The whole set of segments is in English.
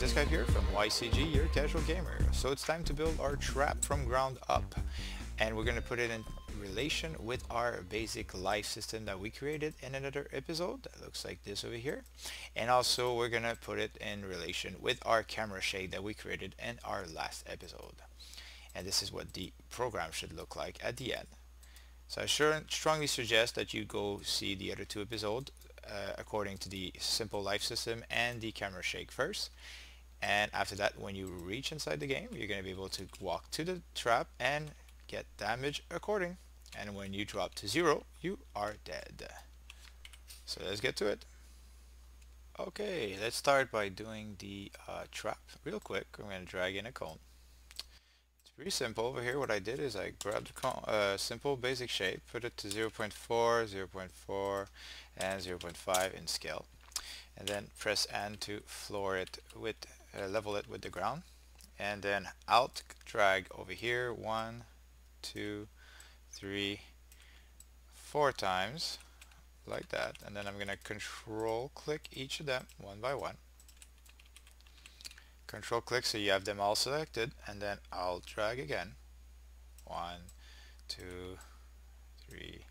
this guy here from YCG, your casual gamer. So it's time to build our trap from ground up. And we're going to put it in relation with our basic life system that we created in another episode that looks like this over here. And also we're going to put it in relation with our camera shake that we created in our last episode. And this is what the program should look like at the end. So I sure strongly suggest that you go see the other two episodes uh, according to the simple life system and the camera shake first and after that when you reach inside the game you're going to be able to walk to the trap and get damage according. And when you drop to zero you are dead. So let's get to it. Okay let's start by doing the uh, trap real quick. I'm going to drag in a cone. It's pretty simple. Over here what I did is I grabbed a uh, simple basic shape put it to 0.4 0.4 and 0.5 in scale. And then press N to floor it with uh, level it with the ground. And then alt drag over here one two three four times like that. And then I'm gonna control click each of them one by one. Control click so you have them all selected. And then I'll drag again. One two three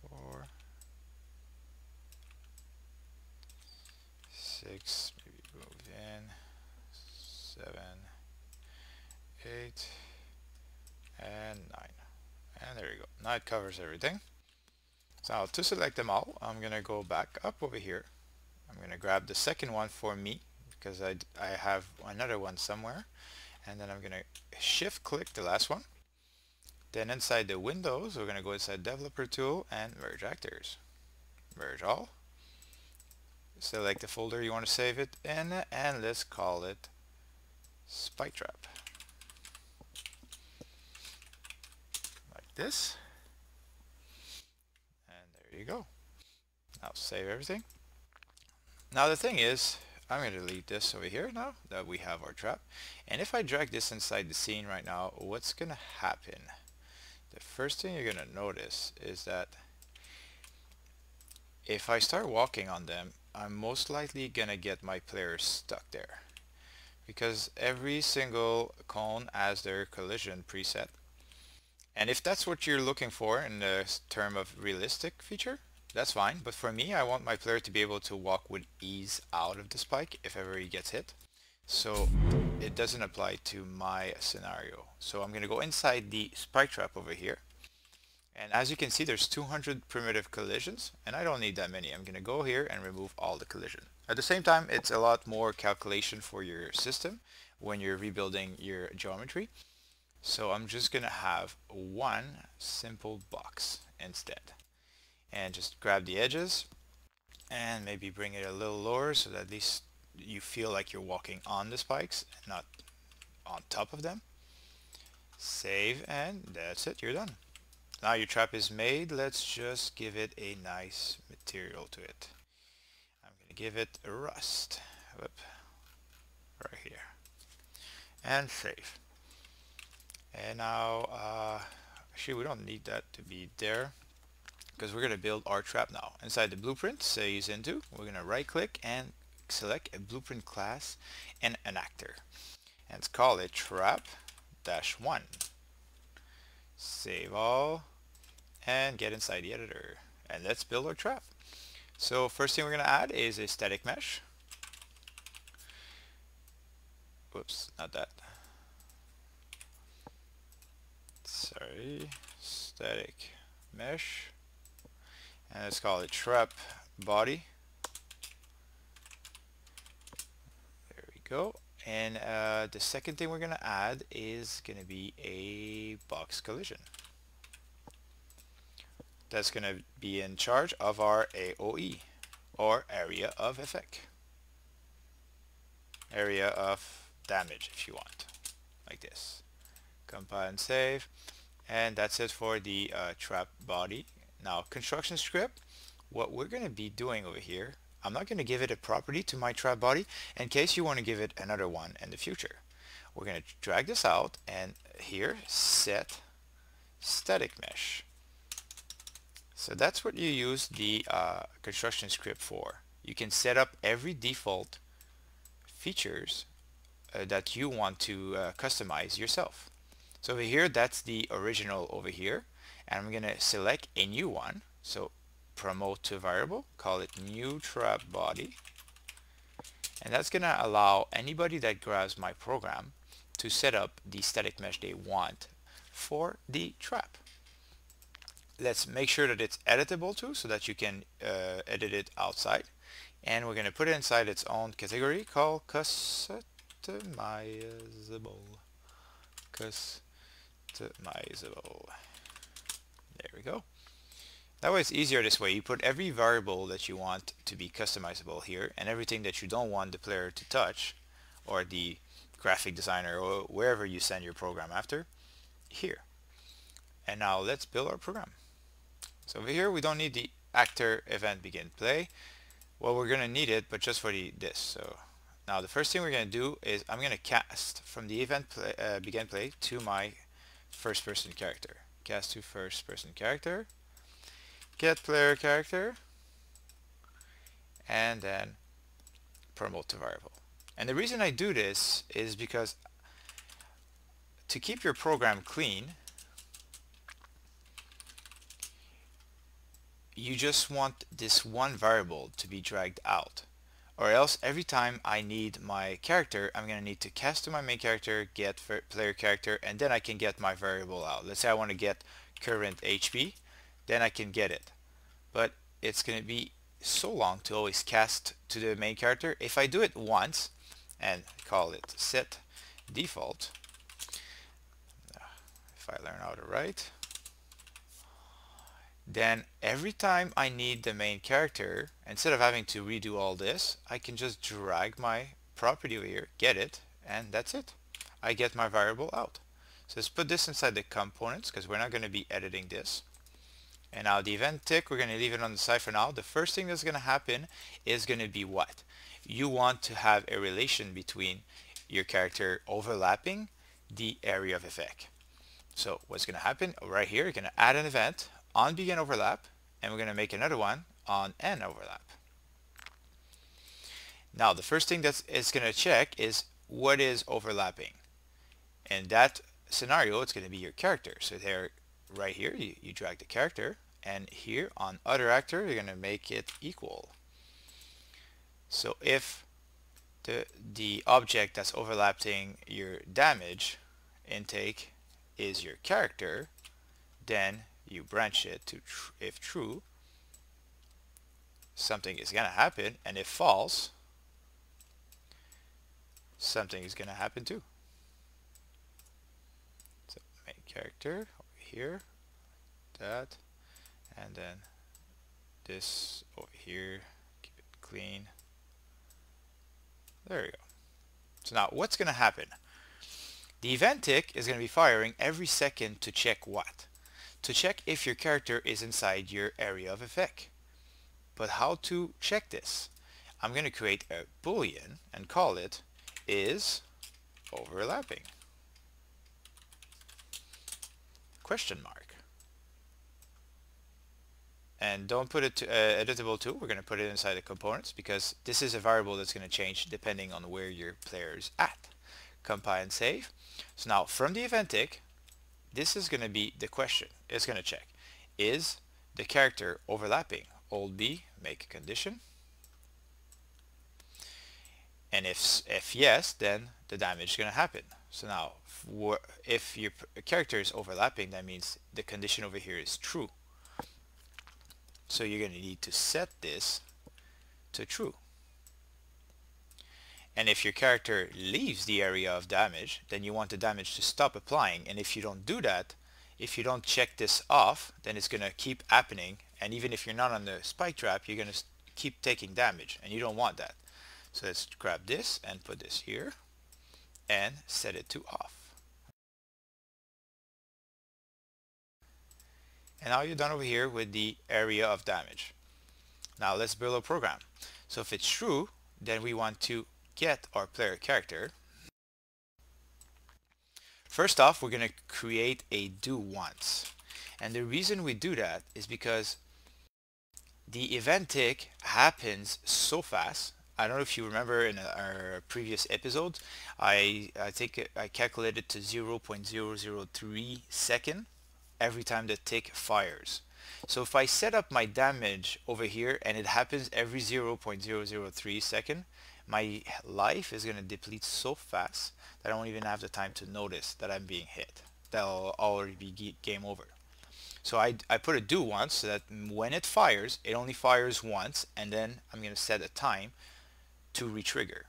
four six, seven, eight, and nine. And there you go. Now it covers everything. So to select them all, I'm going to go back up over here. I'm going to grab the second one for me because I, I have another one somewhere. And then I'm going to shift click the last one. Then inside the windows, we're going to go inside developer tool and merge actors. Merge all select the folder you want to save it in and let's call it spike trap. Like this. And there you go. Now save everything. Now the thing is I'm going to delete this over here now that we have our trap. And if I drag this inside the scene right now what's going to happen? The first thing you're going to notice is that if I start walking on them I'm most likely gonna get my players stuck there because every single cone has their collision preset. And if that's what you're looking for in the term of realistic feature that's fine. But for me I want my player to be able to walk with ease out of the spike if ever he gets hit. So it doesn't apply to my scenario. So I'm gonna go inside the spike trap over here. And as you can see, there's 200 primitive collisions, and I don't need that many. I'm going to go here and remove all the collision. At the same time, it's a lot more calculation for your system when you're rebuilding your geometry. So I'm just going to have one simple box instead. And just grab the edges and maybe bring it a little lower so that at least you feel like you're walking on the spikes, not on top of them. Save and that's it, you're done. Now your trap is made, let's just give it a nice material to it. Give it a rust. Whoop. Right here. And save. And now, uh, actually we don't need that to be there because we're going to build our trap now. Inside the blueprint, says into, we're going to right click and select a blueprint class and an actor. And let's call it trap dash one save all and get inside the editor and let's build our trap so first thing we're going to add is a static mesh. Whoops not that. Sorry static mesh. And let's call it trap body. There we go. And uh, the second thing we're going to add is going to be a box collision. That's going to be in charge of our AOE, or area of effect. Area of damage, if you want, like this. Compile and save. And that's it for the uh, trap body. Now, construction script, what we're going to be doing over here I'm not going to give it a property to my trap body in case you want to give it another one in the future. We're going to drag this out and here set static mesh. So that's what you use the uh, construction script for. You can set up every default features uh, that you want to uh, customize yourself. So over here, that's the original over here. And I'm going to select a new one. So promote to variable, call it new trap body. And that's going to allow anybody that grabs my program to set up the static mesh they want for the trap. Let's make sure that it's editable too so that you can uh, edit it outside. And we're going to put it inside its own category called customizable. Customizable. There we go. That way it's easier this way. You put every variable that you want to be customizable here and everything that you don't want the player to touch or the graphic designer or wherever you send your program after here. And now let's build our program. So over here we don't need the actor event begin play. Well we're gonna need it but just for the this. So now the first thing we're gonna do is I'm gonna cast from the event play, uh, begin play to my first person character. Cast to first person character get player character and then promote to variable. And the reason I do this is because to keep your program clean you just want this one variable to be dragged out or else every time I need my character I'm gonna need to cast to my main character get player character and then I can get my variable out let's say I want to get current HP then I can get it. But it's going to be so long to always cast to the main character. If I do it once and call it set default, if I learn how to write, then every time I need the main character, instead of having to redo all this, I can just drag my property over here, get it, and that's it. I get my variable out. So let's put this inside the components because we're not going to be editing this. And now the event tick, we're going to leave it on the side for now. The first thing that's going to happen is going to be what? You want to have a relation between your character overlapping the area of effect. So what's going to happen right here, you're going to add an event on begin overlap, and we're going to make another one on end overlap. Now the first thing that it's going to check is what is overlapping. In that scenario, it's going to be your character. So there, right here, you, you drag the character, and here on other actor you're going to make it equal so if the the object that's overlapping your damage intake is your character then you branch it to tr if true something is going to happen and if false something is going to happen too. So main character over here that and then this over here keep it clean. There you go. So now what's gonna happen? The event tick is going to be firing every second to check what to check if your character is inside your area of effect. But how to check this? I'm going to create a boolean and call it is overlapping. Question mark. And don't put it to uh, editable too we're going to put it inside the components because this is a variable that's going to change depending on where your player is at. Compile and save. So now from the event tick this is going to be the question it's going to check. Is the character overlapping? Old B make a condition. And if if yes then the damage is going to happen. So now if your character is overlapping that means the condition over here is true. So you're going to need to set this to true. And if your character leaves the area of damage, then you want the damage to stop applying. And if you don't do that, if you don't check this off, then it's going to keep happening. And even if you're not on the spike trap, you're going to keep taking damage. And you don't want that. So let's grab this and put this here and set it to off. And now you're done over here with the area of damage. Now let's build a program. So if it's true, then we want to get our player character. First off, we're going to create a do once. And the reason we do that is because the event tick happens so fast I don't know if you remember in our previous episode, I, I think I calculated to 0.003 second every time the tick fires. So if I set up my damage over here and it happens every 0.003 second, my life is going to deplete so fast that I won't even have the time to notice that I'm being hit. That'll already be game over. So I, I put a do once so that when it fires, it only fires once and then I'm going to set a time to retrigger.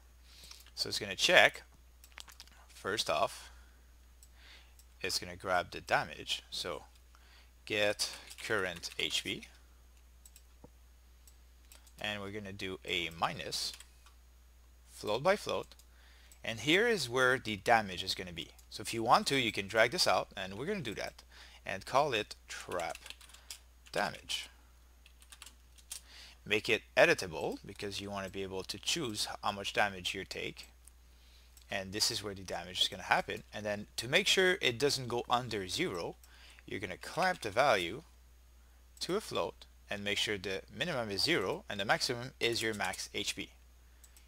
So it's going to check, first off, it's going to grab the damage. So get current HP and we're going to do a minus float by float and here is where the damage is going to be. So if you want to, you can drag this out, and we're going to do that, and call it trap damage. Make it editable, because you want to be able to choose how much damage you take. And this is where the damage is going to happen. And then to make sure it doesn't go under zero, you're going to clamp the value to a float and make sure the minimum is zero and the maximum is your max HP.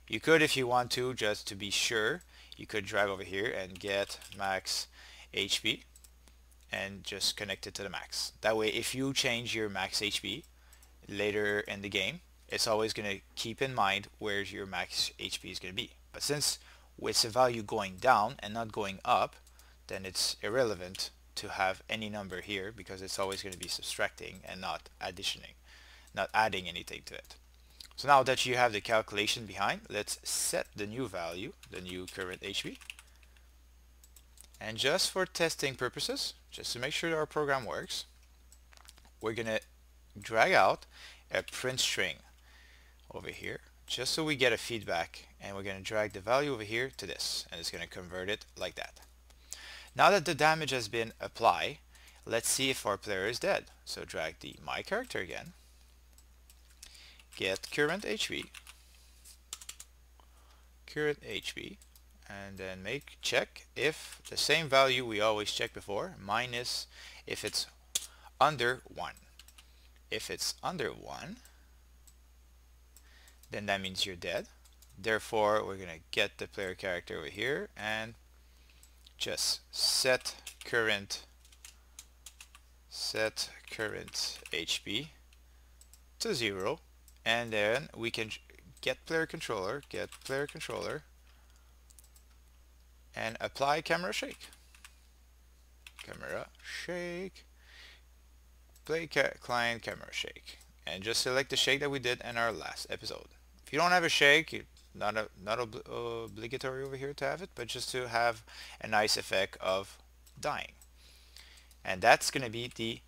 You could, if you want to, just to be sure, you could drag over here and get max HP and just connect it to the max. That way, if you change your max HP later in the game, it's always going to keep in mind where your max HP is going to be. But since with the value going down and not going up, then it's irrelevant to have any number here because it's always going to be subtracting and not additioning, not adding anything to it. So now that you have the calculation behind, let's set the new value, the new current HP. And just for testing purposes, just to make sure our program works, we're going to drag out a print string over here, just so we get a feedback. And we're going to drag the value over here to this, and it's going to convert it like that. Now that the damage has been applied, let's see if our player is dead. So drag the my character again, get current HP, current HP, and then make check if the same value we always check before, minus if it's under 1. If it's under 1, then that means you're dead. Therefore, we're going to get the player character over here and just set current set current HP to 0 and then we can get player controller, get player controller, and apply camera shake. Camera shake, play ca client camera shake, and just select the shake that we did in our last episode. If you don't have a shake, not a, not ob obligatory over here to have it, but just to have a nice effect of dying. And that's going to be the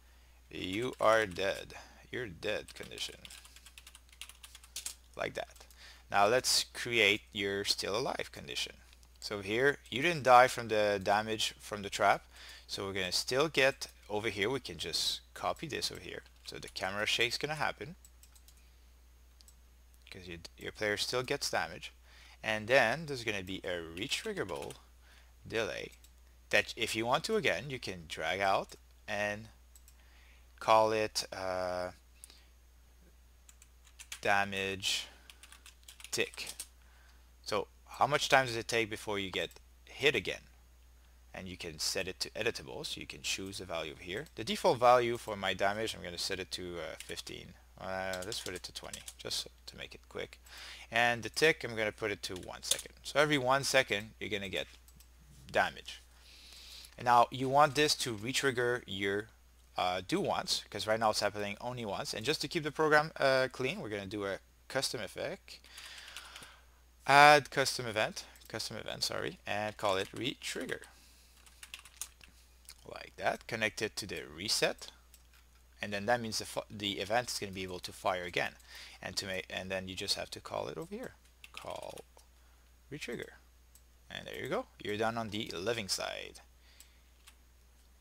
you are dead, you're dead condition like that. Now let's create your still alive condition. So here, you didn't die from the damage from the trap. So we're going to still get over here, we can just copy this over here. So the camera shake's going to happen because you, your player still gets damage. And then there's going to be a retriggerable delay that if you want to again, you can drag out and call it uh, damage tick. So how much time does it take before you get hit again? And you can set it to editable, so you can choose the value here. The default value for my damage, I'm going to set it to uh, 15. Uh, let's put it to 20, just to make it quick. And the tick, I'm going to put it to one second. So every one second, you're going to get damage. And now you want this to retrigger your uh, do once, because right now it's happening only once. And just to keep the program uh, clean, we're going to do a custom effect add custom event, custom event, sorry, and call it retrigger. Like that, connect it to the reset, and then that means the, the event is going to be able to fire again. And to make, and then you just have to call it over here. Call retrigger. And there you go. You're done on the living side.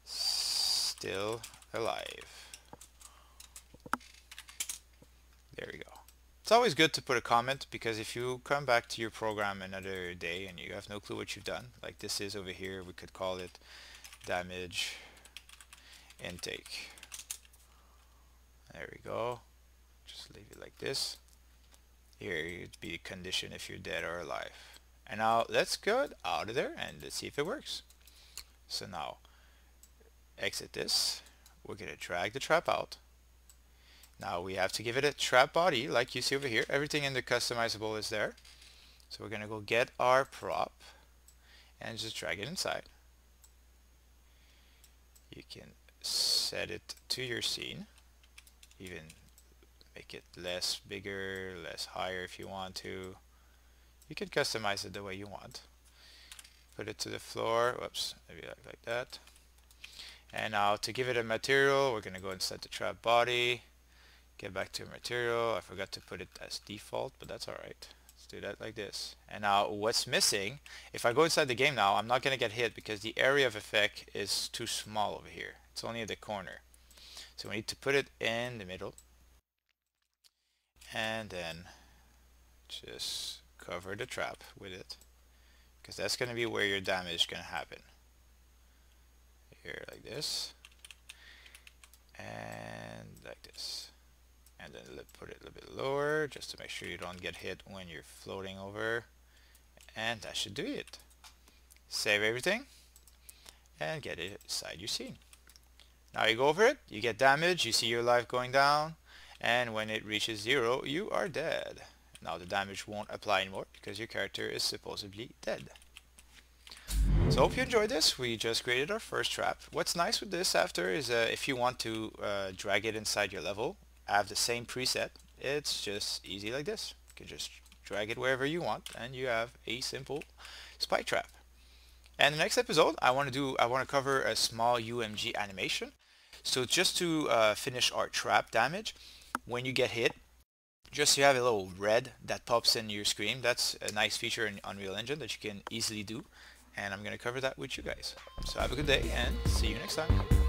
Still alive. There we go. It's always good to put a comment because if you come back to your program another day and you have no clue what you've done, like this is over here, we could call it damage intake. There we go. Just leave it like this. here it'd be condition if you're dead or alive and now let's go out of there and let's see if it works so now exit this we're gonna drag the trap out now we have to give it a trap body like you see over here. Everything in the customizable is there. So we're gonna go get our prop and just drag it inside. You can set it to your scene. Even make it less bigger less higher if you want to. You can customize it the way you want. Put it to the floor. Whoops maybe like, like that. And now to give it a material we're gonna go and set the trap body get back to material. I forgot to put it as default but that's alright. Let's do that like this. And now what's missing if I go inside the game now I'm not gonna get hit because the area of effect is too small over here. It's only at the corner. So we need to put it in the middle. And then just cover the trap with it. Because that's going to be where your damage to happen. Here like this. And like this and then put it a little bit lower just to make sure you don't get hit when you're floating over and that should do it save everything and get it inside your scene now you go over it, you get damage, you see your life going down, and when it reaches zero, you are dead. Now the damage won't apply anymore because your character is supposedly dead. So hope you enjoyed this. We just created our first trap. What's nice with this after is uh, if you want to uh, drag it inside your level, have the same preset, it's just easy like this. You can just drag it wherever you want and you have a simple spike trap. And the next episode, I want to do, I want to cover a small UMG animation. So just to uh, finish our trap damage, when you get hit, just you have a little red that pops in your screen. That's a nice feature in Unreal Engine that you can easily do. And I'm going to cover that with you guys. So have a good day and see you next time.